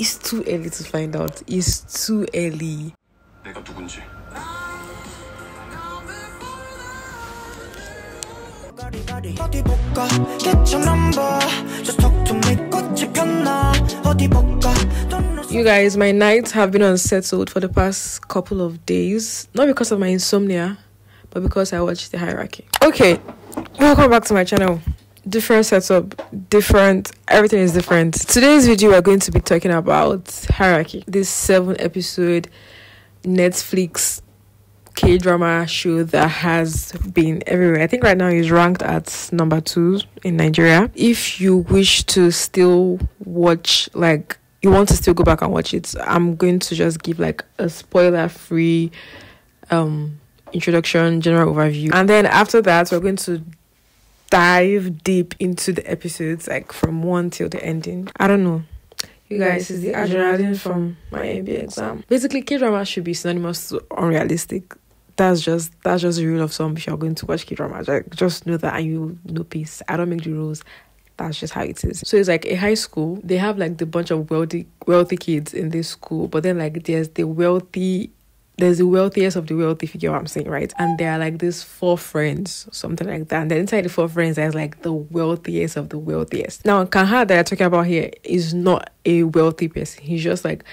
it's too early to find out. It's too early. 내가 누군지 어디 볼까 개점 넘버 Just talk to me 꽃이 폈나 어디 볼까 Don't know You guys, my nights have been unsettled for the past couple of days. Not because of my insomnia, but because I watched the hierarchy. Okay, welcome back to my channel. Different setup, different, everything is different. Today's video, we're going to be talking about hierarchy. This seven episode Netflix K drama show that has been everywhere. I think right now is ranked at number two in Nigeria. If you wish to still watch, like, you want to still go back and watch it, I'm going to just give like a spoiler free um introduction, general overview. And then after that, we're going to dive deep into the episodes, like from one till the ending. I don't know. You guys, is the adrenaline from my MBA exam. Basically, K drama should be synonymous to unrealistic. That's just that's just the rule of thumb if you're going to watch K drama. Like, just know that and you know peace. I don't make the rules. That's just how it is. So it's like a high school. They have like the bunch of wealthy wealthy kids in this school, but then like there's the wealthy there's the wealthiest of the wealthy, if you get what I'm saying, right? And there are like these four friends, something like that. And then inside the four friends, there's like the wealthiest of the wealthiest. Now, Kanha that I'm talking about here is not a wealthy person. He's just like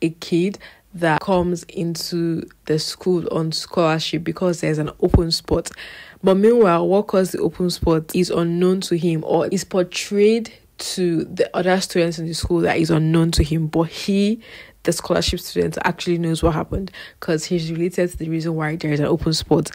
a kid that comes into the school on scholarship because there's an open spot. But meanwhile, what caused the open spot is unknown to him or is portrayed to the other students in the school that is unknown to him. But he the scholarship student actually knows what happened because he's related to the reason why there is an open spot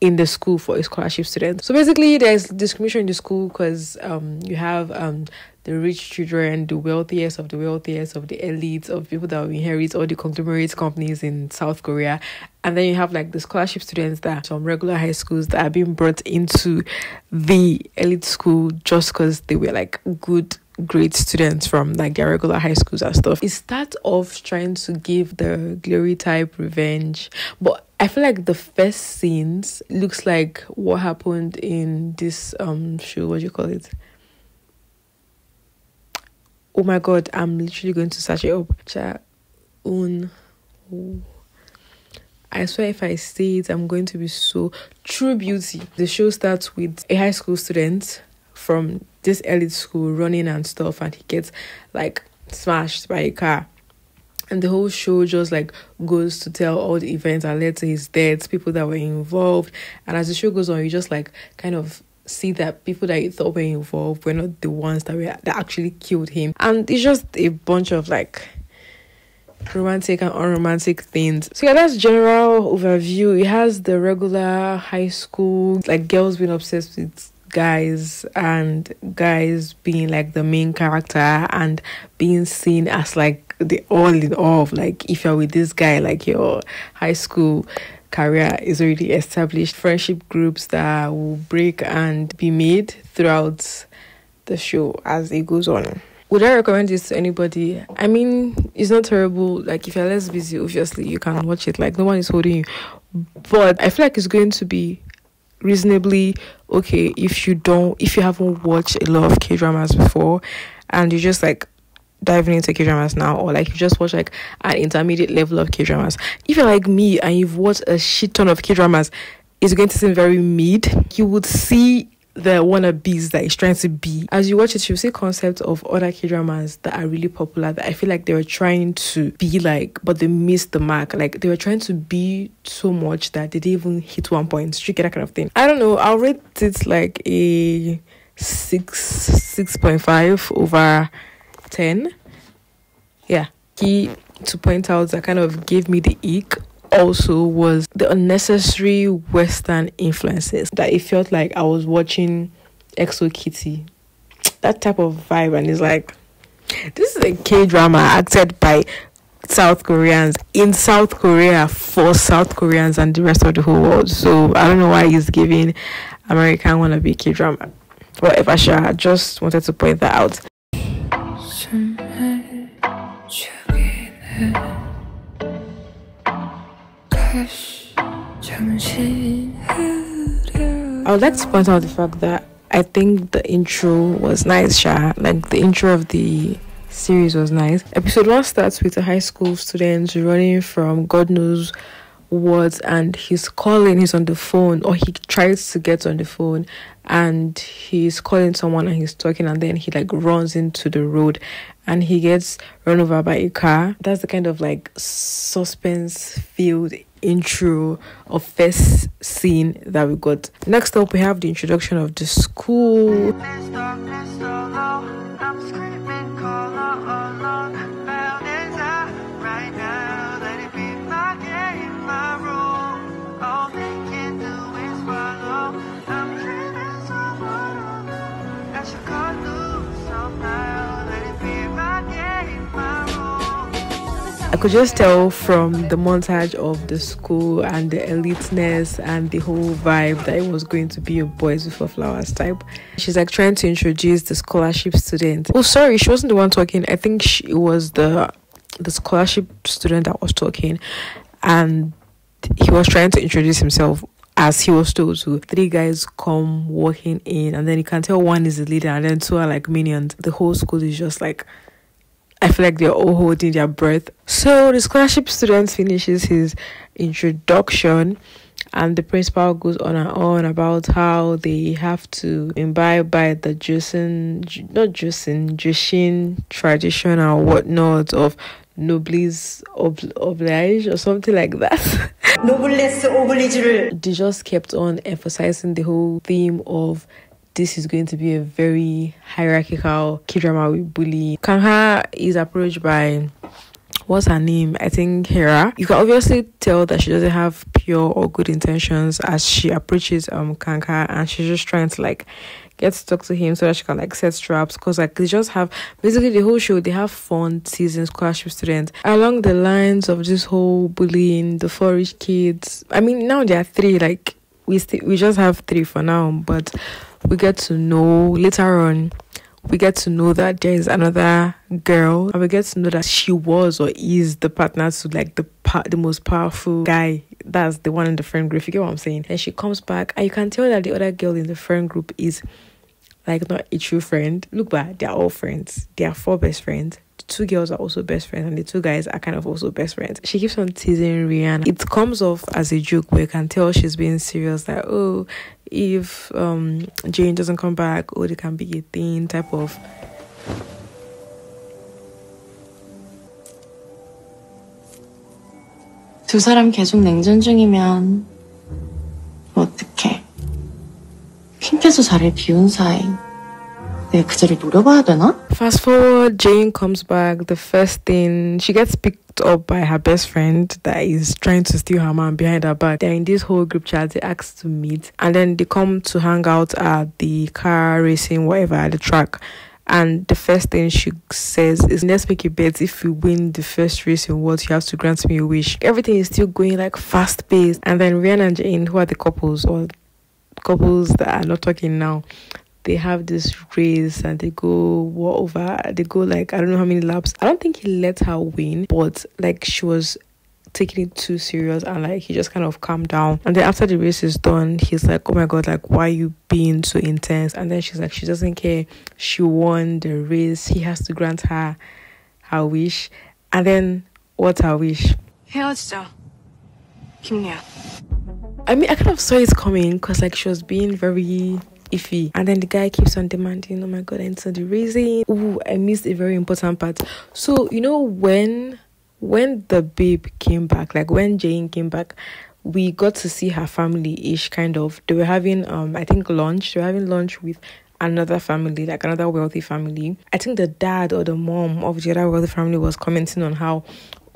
in the school for a scholarship student. So basically, there's discrimination in the school because um you have um the rich children, the wealthiest of the wealthiest of the elites of people that will inherit all the conglomerate companies in South Korea, and then you have like the scholarship students that from regular high schools that are being brought into the elite school just because they were like good great students from like their regular high schools and stuff. It starts off trying to give the glory type revenge, but I feel like the first scenes looks like what happened in this um show. What do you call it? Oh my god, I'm literally going to search it up. I swear if I say it, I'm going to be so true beauty. The show starts with a high school student from this elite school running and stuff and he gets like smashed by a car and the whole show just like goes to tell all the events that led to his death people that were involved and as the show goes on you just like kind of see that people that you thought were involved were not the ones that were that actually killed him and it's just a bunch of like romantic and unromantic things. So yeah, that's general overview. It has the regular high school like girls being obsessed with guys and guys being like the main character and being seen as like the all in all of like if you're with this guy like your high school career is already established friendship groups that will break and be made throughout the show as it goes on would I recommend this to anybody? I mean, it's not terrible. Like, if you're less busy, obviously, you can watch it. Like, no one is holding you. But I feel like it's going to be reasonably okay if you don't if you haven't watched a lot of K dramas before and you're just like diving into K dramas now or like you just watch like an intermediate level of K dramas. If you're like me and you've watched a shit ton of K dramas, it's going to seem very mid. You would see the wannabes that is trying to be. As you watch it, you'll see concepts of other K dramas that are really popular that I feel like they were trying to be like, but they missed the mark. Like they were trying to be so much that they didn't even hit one point. You get that kind of thing. I don't know. I'll rate it like a six six point five over ten. Yeah. Key to point out that kind of gave me the ick also was the unnecessary Western influences that it felt like I was watching XO, Kitty. That type of vibe, and it's like, this is a K drama acted by South Koreans in South Korea for South Koreans and the rest of the whole world. So I don't know why he's giving American wannabe K drama. Whatever, sure. I just wanted to point that out. I would like to point out the fact that I think the intro was nice, Sha. Like the intro of the series was nice. Episode one starts with a high school student running from God knows what, and he's calling. He's on the phone, or he tries to get on the phone, and he's calling someone and he's talking, and then he like runs into the road, and he gets run over by a car. That's the kind of like suspense filled intro of first scene that we got. Next up, we have the introduction of the school. I could just tell from the montage of the school and the eliteness and the whole vibe that it was going to be a boys before flowers type. She's like trying to introduce the scholarship student. Oh, sorry, she wasn't the one talking. I think she, was the the scholarship student that was talking, and he was trying to introduce himself as he was told to. Three guys come walking in, and then you can tell one is the leader, and then two are like minions. The whole school is just like I feel like they're all holding their breath. So the scholarship student finishes his introduction and the principal goes on and on about how they have to imbibe by the Jusin, not Jusin, Jushin tradition or whatnot of noblesse ob- oblige or something like that. Noblesse oblige. They just kept on emphasizing the whole theme of this is going to be a very hierarchical K drama with bully. Kangha is approached by what's her name? I think Hera. You can obviously tell that she doesn't have pure or good intentions as she approaches um Kangha and she's just trying to like get to talk to him so that she can like set traps because like they just have basically the whole show they have fun season scholarship students along the lines of this whole bullying the four rich kids. I mean now there are three like we st- we just have three for now but we get to know later on we get to know that there is another girl and we get to know that she was or is the partner to like the pa- the most powerful guy that's the one in the friend group you get what i'm saying? And she comes back and you can tell that the other girl in the friend group is like not a true friend. Look back they're all friends. They are four best friends two girls are also best friends and the two guys are kind of also best friends. She keeps on teasing Rian. It comes off as a joke, but you can tell she's being serious. Like, oh, if um Jane doesn't come back, oh, it can be a thing type of. 두 사람 계속 냉전 중이면 어떡해. 핑계서 자리를 비운 사이. Fast forward, Jane comes back. The first thing, she gets picked up by her best friend that is trying to steal her man behind her back. They're in this whole group chat, they ask to meet, and then they come to hang out at the car racing, whatever, at the track. And the first thing she says is, Let's make a bet. If we win the first race in what you have to grant me a wish. Everything is still going like fast paced. And then Rian and Jane, who are the couples or couples that are not talking now, they have this race and they go whatever. over. They go like I don't know how many laps. I don't think he let her win, but like she was taking it too serious and like he just kind of calmed down and then after the race is done he's like oh my god like why you being so intense and then she's like she doesn't care she won the race he has to grant her her wish and then what's her wish i mean i kind of saw it coming because like she was being very iffy. And then the guy keeps on demanding, oh my god, so the reason, ooh, I missed a very important part. So, you know, when when the babe came back, like when Jane came back, we got to see her family ish kind of. They were having um I think lunch. They were having lunch with another family, like another wealthy family. I think the dad or the mom of the other wealthy family was commenting on how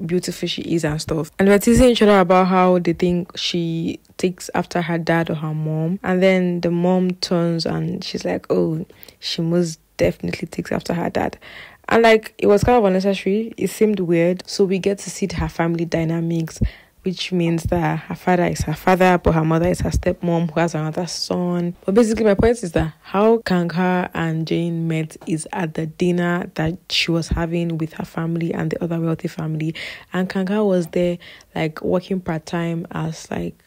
beautiful she is and stuff. And we're teasing each other about how they think she takes after her dad or her mom. And then the mom turns and she's like, oh, she most definitely takes after her dad. And like it was kind of unnecessary. It seemed weird. So we get to see her family dynamics which means that her father is her father, but her mother is her stepmom who has another son. But basically, my point is that how Kangha and Jane met is at the dinner that she was having with her family and the other wealthy family, and Kangha was there like working part time as like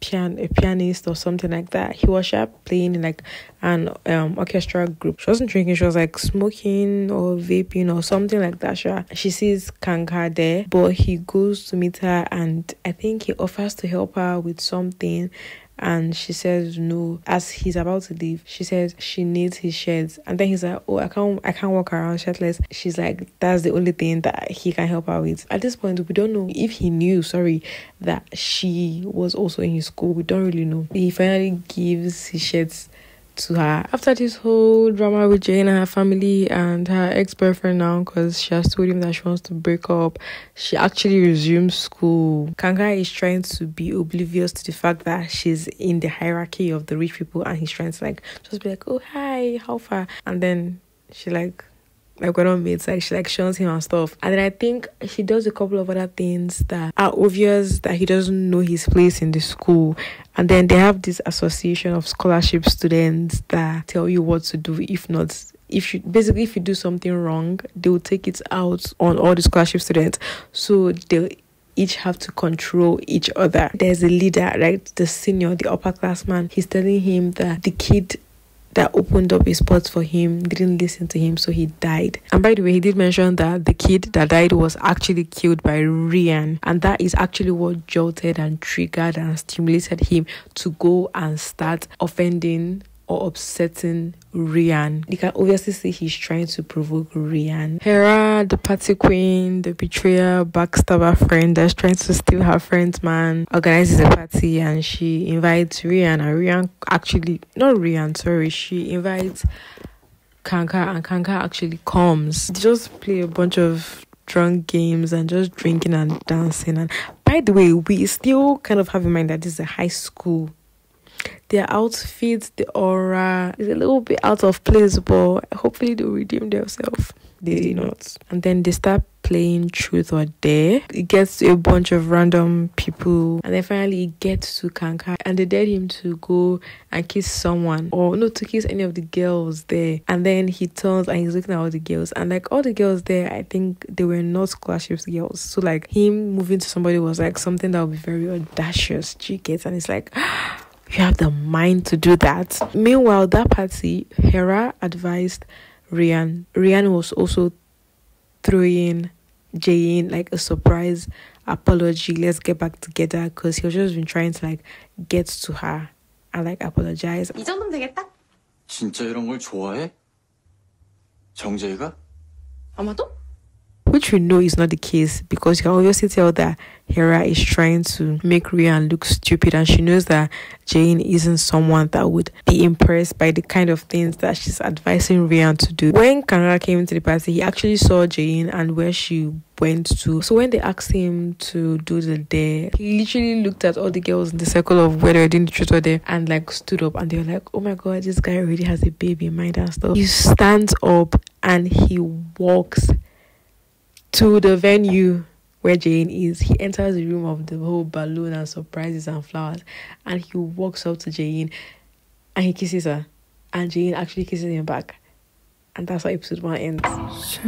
pian a pianist or something like that. He was sharp playing in like an um orchestra group. She wasn't drinking, she was like smoking or vaping or something like that. Sure. She sees Kanka there, but he goes to meet her and I think he offers to help her with something and she says no. As he's about to leave she says she needs his shirts. And then he's like oh i can't i can't walk around shirtless. She's like that's the only thing that he can help her with. At this point we don't know if he knew sorry that she was also in his school. We don't really know. He finally gives his shirts to her after this whole drama with Jane and her family and her ex boyfriend now because she has told him that she wants to break up. She actually resumes school. Kanka is trying to be oblivious to the fact that she's in the hierarchy of the rich people and he's trying to like just be like, oh, hi, how far? And then she like like we're not mates, like she like shuns him and stuff. And then I think she does a couple of other things that are obvious that he doesn't know his place in the school. And then they have this association of scholarship students that tell you what to do if not if you basically if you do something wrong, they will take it out on all the scholarship students. So they each have to control each other. There's a leader, right? The senior, the upperclassman. He's telling him that the kid that opened up a spot for him didn't listen to him, so he died. And by the way, he did mention that the kid that died was actually killed by Rian, and that is actually what jolted and triggered and stimulated him to go and start offending or upsetting Rian. You can obviously see he's trying to provoke Rian. Hera, the party queen, the betrayer, backstabber friend that's trying to steal her friend's man, organizes a party and she invites Rian. And Rian actually, not Rian, sorry, she invites Kanka and Kanka actually comes. They just play a bunch of drunk games and just drinking and dancing. And by the way, we still kind of have in mind that this is a high school their outfits, the aura is a little bit out of place, but hopefully they'll redeem themselves. They did not. And then they start playing truth or dare. It gets to a bunch of random people, and then finally it gets to Kanka, and they dare him to go and kiss someone, or no, to kiss any of the girls there. And then he turns and he's looking at all the girls, and like all the girls there, I think they were not scholarships girls. So like him moving to somebody was like something that would be very audacious. Gets, and it's like. Ah, you have the mind to do that. Meanwhile, that party, Hera advised Rian. Rian was also throwing Jayin like a surprise apology. Let's get back together because he was just been trying to like get to her and like apologize. 이 정도면 되겠다. 진짜 이런 걸 좋아해? 정재희가? 아마도? Which we know is not the case because you can obviously tell that Hera is trying to make Rian look stupid and she knows that Jane isn't someone that would be impressed by the kind of things that she's advising Rian to do. When Kanra came to the party, he actually saw Jane and where she went to. So when they asked him to do the dare, he literally looked at all the girls in the circle of where they the truth or dare and like stood up and they were like, oh my god, this guy really has a baby in mind and stuff. He stands up and he walks to the venue where Jane is. He enters the room of the whole balloon and surprises and flowers, and he walks up to Jane and he kisses her, and Jane actually kisses him back, and that's how episode one ends.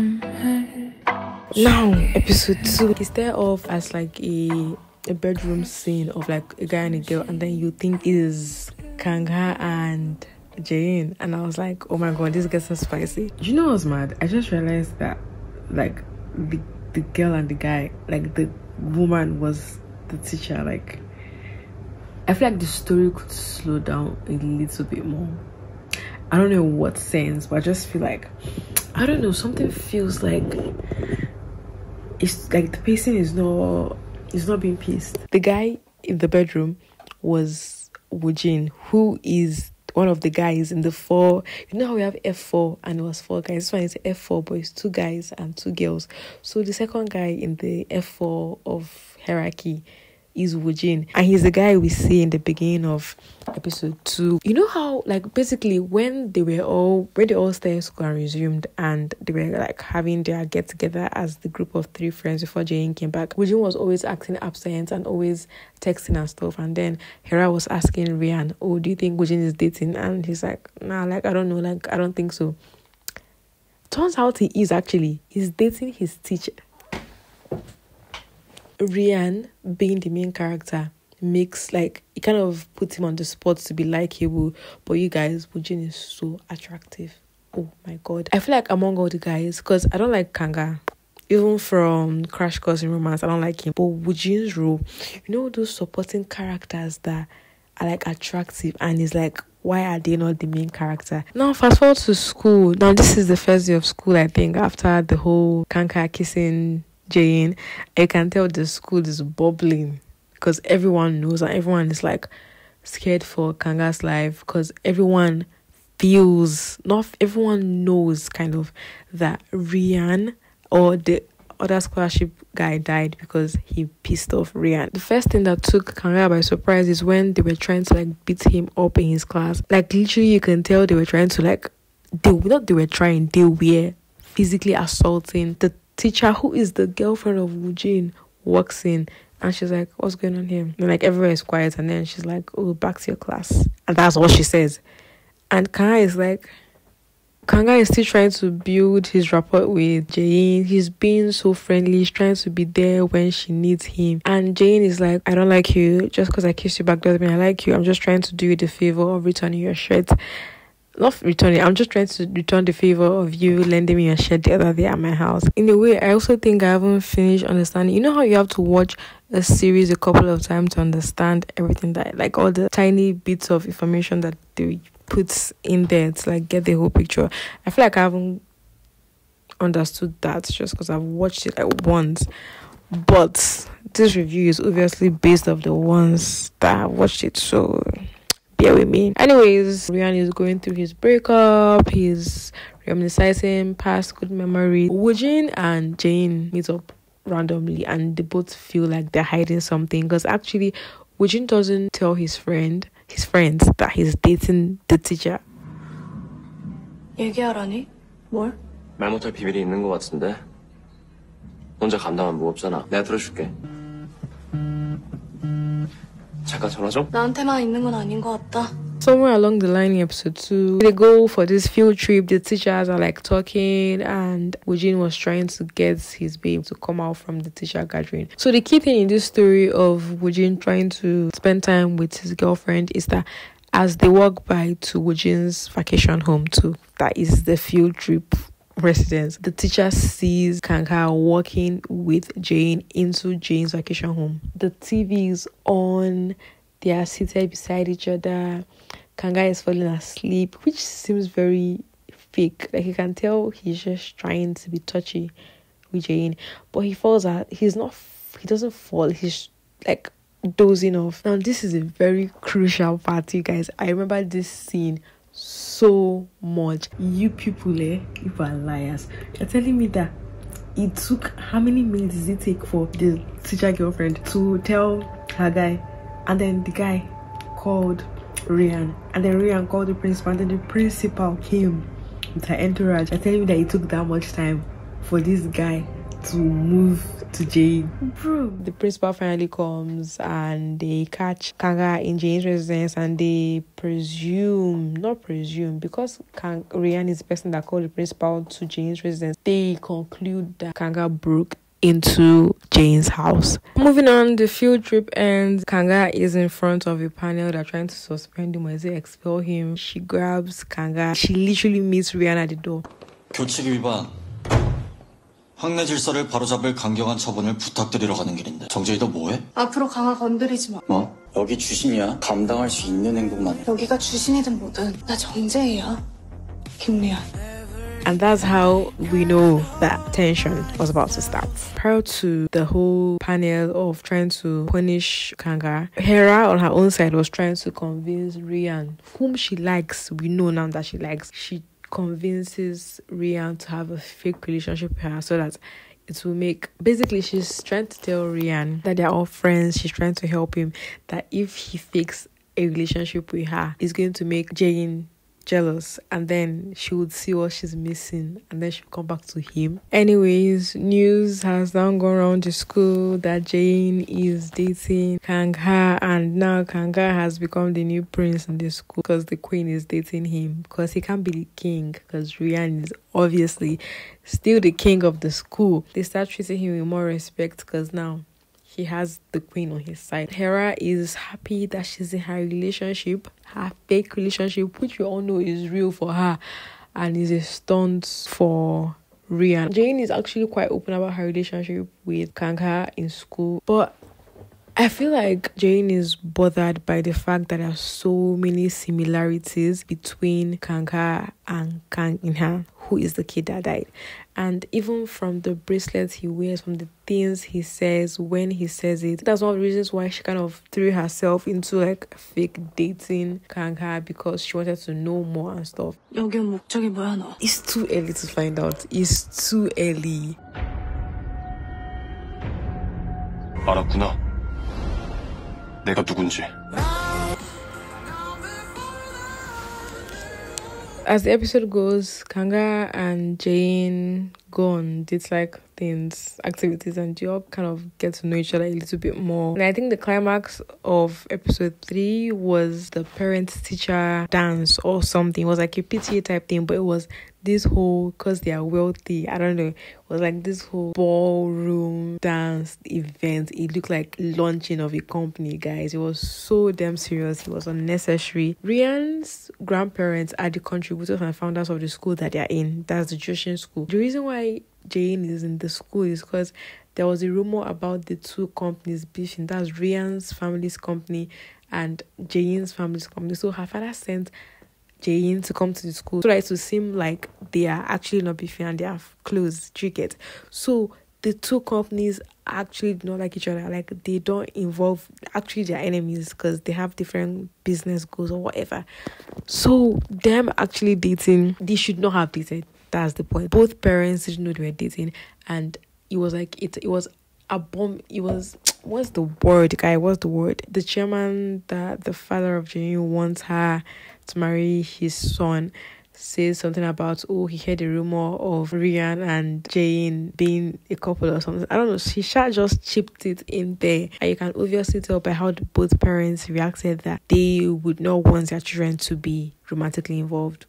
Now, episode two is there off as like a a bedroom scene of like a guy and a girl, and then you think it is Kanga and Jane, and I was like, oh my god, this gets so spicy. You know what's mad? I just realized that like the the girl and the guy, like the woman was the teacher. Like I feel like the story could slow down a little bit more. I don't know what sense, but I just feel like I don't know, something feels like it's like the pacing is not is not being paced. The guy in the bedroom was Wujin, who is one of the guys in the four. You know how we have F4 and it was four guys. This one is F4, but it's two guys and two girls. So the second guy in the F4 of hierarchy is Wujin. And he's the guy we see in the beginning of episode two. You know how like basically when they were all when they all started school and resumed and they were like having their get together as the group of three friends before Jane came back, Wujin was always acting absent and always texting and stuff. And then Hera was asking Rian, Oh, do you think Wujin is dating? And he's like, Nah, like I don't know, like I don't think so. Turns out he is actually he's dating his teacher. Rian being the main character makes like it kind of puts him on the spot to be likable. But you guys, Woojin is so attractive. Oh my god. I feel like among all the guys, because I don't like Kanga. Even from Crash Course in Romance, I don't like him. But Woojin's role, you know those supporting characters that are like attractive and is like why are they not the main character? Now fast forward to school. Now this is the first day of school I think after the whole Kanka kissing Jane. I can tell the school is bubbling because everyone knows and everyone is like scared for Kanga's life because everyone feels not everyone knows kind of that Rian or the other scholarship guy died because he pissed off Rian. The first thing that took Kanga by surprise is when they were trying to like beat him up in his class. Like literally you can tell they were trying to like they not they were trying, they were physically assaulting the teacher who is the girlfriend of Woojin walks in and she's like, What's going on here? And like everywhere is quiet and then she's like, Oh, back to your class. And that's all she says. And Kanga is like Kanga is still trying to build his rapport with Jane. He's being so friendly. He's trying to be there when she needs him. And Jane is like, I don't like you. Just because I kissed you back doesn't mean I like you. I'm just trying to do you the favor of returning your shirt. Not returning, I'm just trying to return the favor of you lending me your shirt the other day at my house. In a way, I also think I haven't finished understanding. You know how you have to watch a series a couple of times to understand everything that, like all the tiny bits of information that they put in there to like get the whole picture. I feel like I haven't understood that just because I've watched it like once. But this review is obviously based off the ones that I watched it, so bear with me. Anyways, Rian is going through his breakup, he's reminiscing past good memory. Woojin and Jane meet up randomly and they both feel like they're hiding something because actually Woojin doesn't tell his friend his friends that he's dating the teacher. 얘기하라니? 뭘? 말 못할 비밀이 있는 것 같은데. 혼자 감당하면 무겁잖아. 내가 들어줄게. 잠깐 전화 좀. 나한테만 있는 건 아닌 것 같다. Somewhere along the line in episode 2, they go for this field trip. The teachers are like talking, and Woojin was trying to get his babe to come out from the teacher gathering. So, the key thing in this story of Woojin trying to spend time with his girlfriend is that as they walk by to Wujin's vacation home too. That is the field trip residence, the teacher sees Kanka walking with Jane into Jane's vacation home. The TV is on, they are seated beside each other. Kanga is falling asleep, which seems very fake. Like you can tell he's just trying to be touchy with Jane, but he falls out. He's not. He doesn't fall. He's like dozing off. Now this is a very crucial part, you guys. I remember this scene so much. You people, eh? People are liars. You're telling me that it took how many minutes did it take for the teacher girlfriend to tell her guy, and then the guy called Rian, and then Rian called the principal, and then the principal came with her entourage. You're telling me that it took that much time for this guy to move to Jane. Bro. The principal finally comes and they catch Kanga in Jane's residence and they presume, not presume, because Kang, Rian is the person that called the principal to Jane's residence, they conclude that Kanga broke into Jane's house. Moving on, the field trip ends. Kanga is in front of a panel. They're trying to suspend him or is it expel him. She grabs Kanga. She literally meets Rian at the door. 학내 질서를 바로잡을 강경한 처분을 부탁드리러 가는 길인데 정재희 너 뭐해? 앞으로 강화 건드리지 마. 뭐? 여기 주신이야. 감당할 수 있는 행동만 해. 여기가 주신이든 뭐든 나 정재희야. 김리안. And that's how we know that tension was about to start. Prior to the whole panel of trying to punish Kanga, Hera on her own side was trying to convince Rian, whom she likes, we know now that she likes, she convinces Rian to have a fake relationship with her so that it will make basically she's trying to tell Rian that they're all friends, she's trying to help him that if he fakes a relationship with her, it's going to make Jane jealous and then she would see what she's missing and then she'd come back to him. Anyways, news has now gone around the school that Jane is dating Kanga and now Kanga has become the new prince in the school because the queen is dating him because he can't be the king because Rian is obviously still the king of the school. They start treating him with more respect because now he has the queen on his side. Hera is happy that she's in her relationship, her fake relationship, which we all know is real for her and is a stunt for Rian. Jane is actually quite open about her relationship with Kangha in school, but I feel like Jane is bothered by the fact that there are so many similarities between Kangha and Kang Inha, who is the kid that died. And even from the bracelets he wears, from the things he says when he says it, that's one of the reasons why she kind of threw herself into like fake dating Kangha because she wanted to know more and stuff. 여기 온 목적이 뭐야 너? It's too early to find out. It's too early. 알았구나. 내가 누군지. as the episode goes, Kanga and Jane go on dates like things, activities, and you all kind of get to know each other a little bit more. And I think the climax of episode three was the parent teacher dance or something. It was like a PTA type thing, but it was this whole because they are wealthy. I don't know. Was like this whole ballroom dance event. It looked like launching of a company, guys. It was so damn serious. It was unnecessary. Rian's grandparents are the contributors and founders of the school that they are in. That's the Joshin school. The reason why Jane is in the school is because there was a rumor about the two companies beefing. That's Rian's family's company and Jane's family's company. So her father sent Jane to come to the school so that it to seem like they are actually not beefing and they are close. Do? So the two companies actually do not like each other. Like they don't involve actually they're enemies because they have different business goals or whatever. So them actually dating, they should not have dated. That's the point. Both parents didn't know they were dating, and it was like it. It was a bomb. It was what's the word, guy? What's the word? The chairman that the father of Jenny wants her to marry his son says something about oh he heard a rumor of Rian and Jane being a couple or something. I don't know. She just chipped it in there, and you can obviously tell by how both parents reacted that they would not want their children to be romantically involved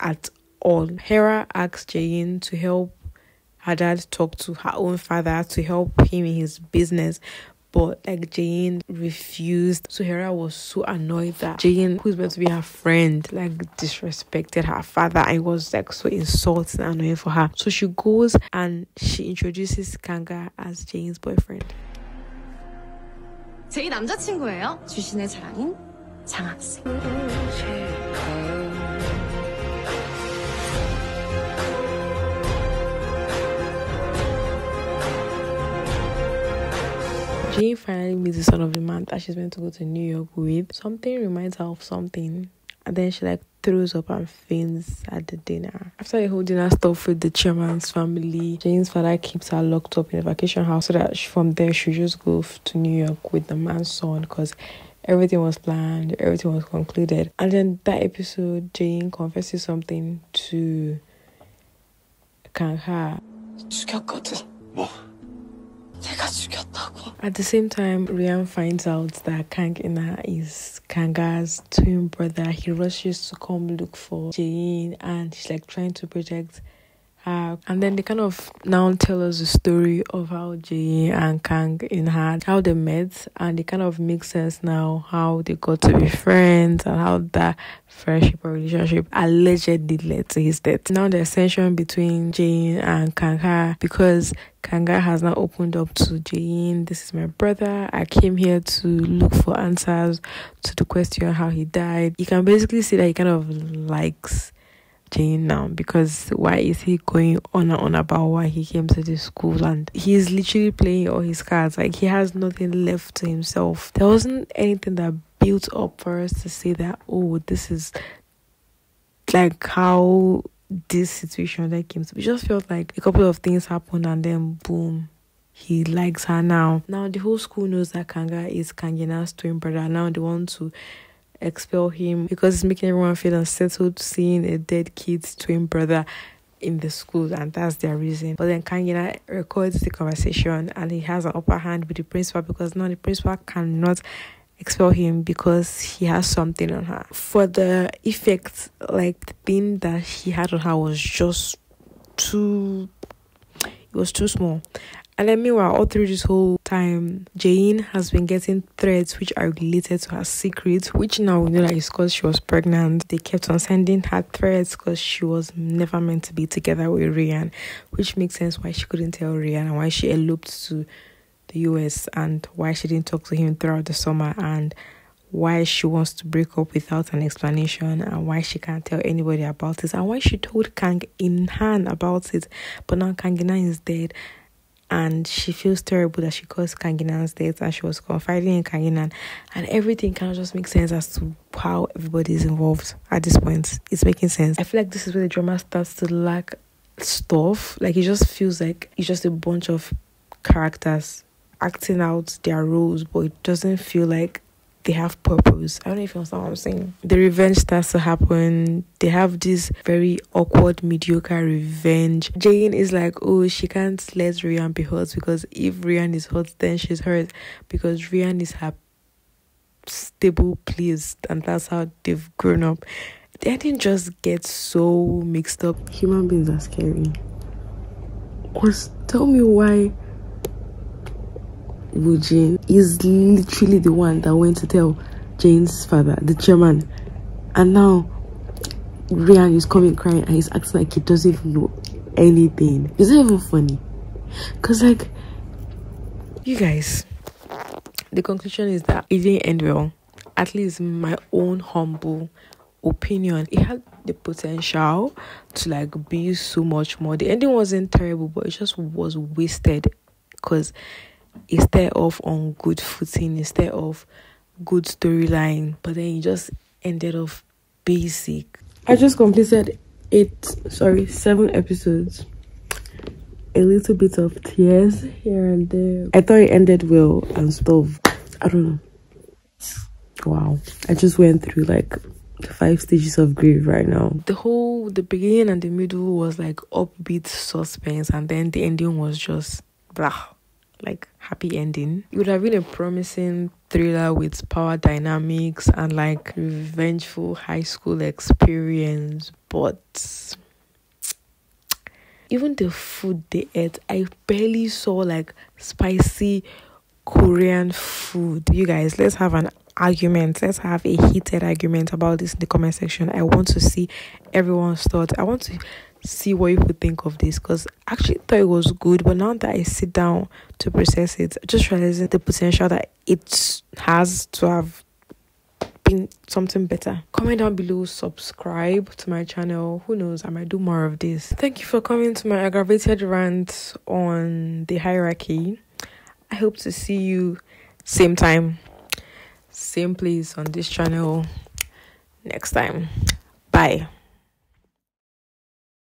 at all. Hera asked Jane to help her dad talk to her own father to help him in his business. But like Jane refused. So Hera was so annoyed that Jane, who's meant to be her friend, like disrespected her father and was like so insulting and annoying for her. So she goes and she introduces Kanga as Jane's boyfriend. 제 남자친구예요. 주신의 자랑인 장학생. Jane finally meets the son of the man that she's meant to go to New York with. Something reminds her of something. And then she like throws up and faints at the dinner. After the whole dinner stuff with the chairman's family, Jane's father keeps her locked up in a vacation house so that she, from there she just go to New York with the man's son because everything was planned, everything was concluded. And then that episode, Jane confesses something to Kangha. 죽 At the same time, Rian finds out that Kang In-han is Kanga's twin brother. He rushes to come look for Jane and he's like trying to protect her. And then they kind of now tell us the story of how Jane and Kang in had how they met and it kind of makes sense now how they got to be friends and how that friendship or relationship allegedly led to his death. Now the tension between Jane and Kanga because Kanga has now opened up to Jane. This is my brother. I came here to look for answers to the question how he died. You can basically see that he kind of likes Jane now because why is he going on and on about why he came to this school and he's literally playing all his cards like he has nothing left to himself. There wasn't anything that built up for us to say that oh this is like how this situation that came to. We just felt like a couple of things happened and then boom he likes her now. Now the whole school knows that Kanga is Kangina's twin brother. Now they want to expel him because it's making everyone feel unsettled seeing a dead kid's twin brother in the school and that's their reason. But then Kangina records the conversation and he has an upper hand with the principal because now the principal cannot expel him because he has something on her. For the effect, like the thing that he had on her was just too it was too small. And then meanwhile, all through this whole time, Jane has been getting threats which are related to her secret, which now we know that it's because she was pregnant. They kept on sending her threats because she was never meant to be together with Ryan, which makes sense why she couldn't tell Ryan and why she eloped to the US and why she didn't talk to him throughout the summer and why she wants to break up without an explanation and why she can't tell anybody about it and why she told Kang In-han about it but now Kangina is dead and she feels terrible that she caused Kang In-han's death and she was confiding in Kang In-han and everything kind of just makes sense as to how everybody is involved at this point. It's making sense. I feel like this is where the drama starts to lack stuff. Like it just feels like it's just a bunch of characters acting out their roles, but it doesn't feel like they have purpose. I don't know if you understand what I'm saying. The revenge starts to happen. They have this very awkward, mediocre revenge. Jane is like, oh, she can't let Rian be hurt because if Rian is hurt, then she's hurt because Rian is her stable place, and that's how they've grown up. They didn't just get so mixed up. Human beings are scary. Cause tell me why Woojin is literally the one that went to tell Jane's father, the chairman, and now Ryan is coming crying and he's acting like he doesn't even know anything. Is it even funny? Cause like you guys, the conclusion is that it didn't end well. At least my own humble opinion. It had the potential to like be so much more. The ending wasn't terrible, but it just was wasted because instead of on good footing, instead of good storyline, but then you just ended off basic. I just completed eight, sorry, seven episodes. A little bit of tears here and there. I thought it ended well and stuff. I don't know. Wow. I just went through like five stages of grief right now. The whole the beginning and the middle was like upbeat suspense and then the ending was just blah like happy ending. It would have been a promising thriller with power dynamics and like revengeful high school experience, but even the food they ate, I barely saw like spicy Korean food. You guys, let's have an argument. Let's have a heated argument about this in the comment section. I want to see everyone's thoughts. I want to see what you would think of this because I actually thought it was good, but now that I sit down to process it, I just realizing the potential that it has to have been something better. Comment down below, subscribe to my channel. Who knows, I might do more of this. Thank you for coming to my aggravated rant on the hierarchy. I hope to see you same time, same place on this channel next time. Bye.